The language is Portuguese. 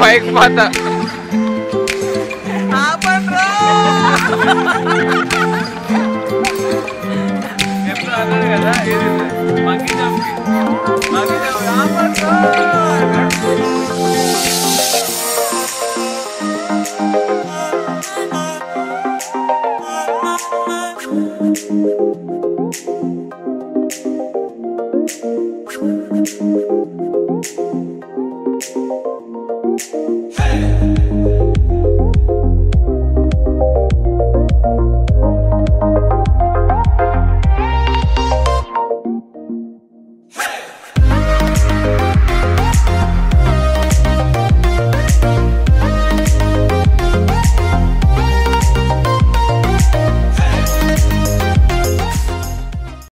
baik mata